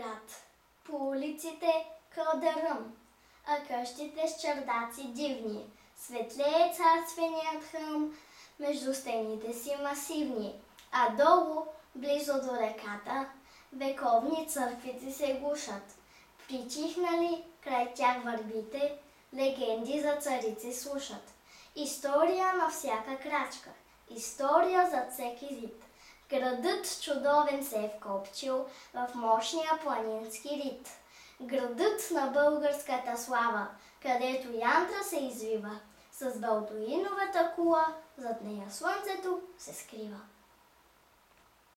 Град. По улиците кълдъръм, а къщите с чердаци дивни. Светлее царственият храм, между стените си масивни, а долу, близо до реката, вековни църквици се гушат. Причихнали край тях върбите, легенди за царици слушат. История на всяка крачка, история за всеки зид. Градът чудовен се е вкопчил в мощния планински рит. Градът на българската слава, където янтра се извива, с балдуиновата кула, зад нея слънцето се скрива.